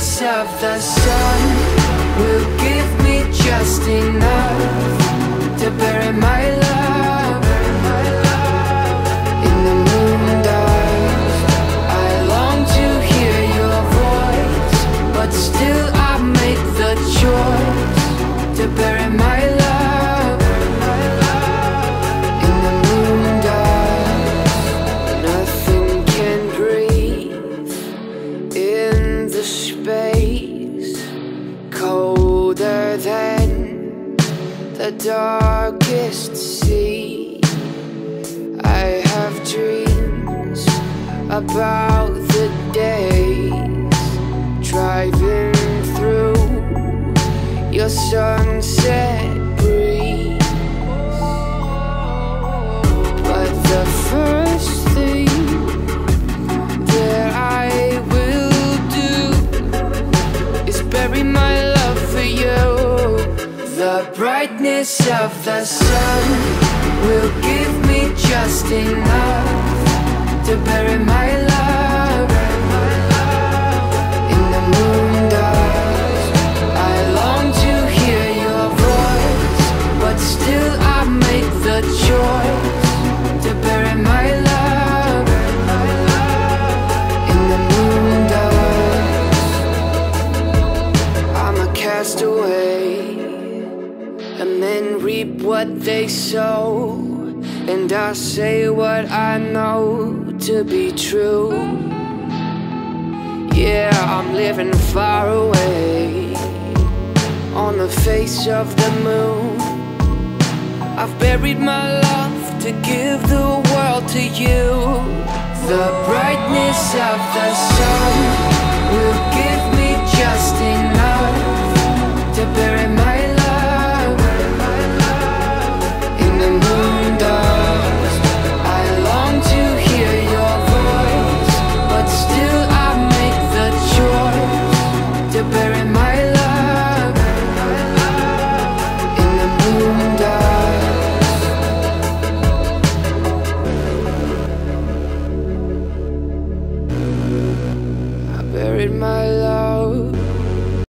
brightness of the sun will give me just enough to bury my colder than the darkest sea. I have dreams about the days driving through your sunset breeze. But the first thing that I will do is bury my love. The brightness of the sun will give me just enough to bury my love. In the moonlight, I long to hear your voice, but still I make the choice And men reap what they sow. And I say what I know to be true. Yeah, I'm living far away on the face of the moon. I've buried my love to give the world to you. The brightness of the sun my life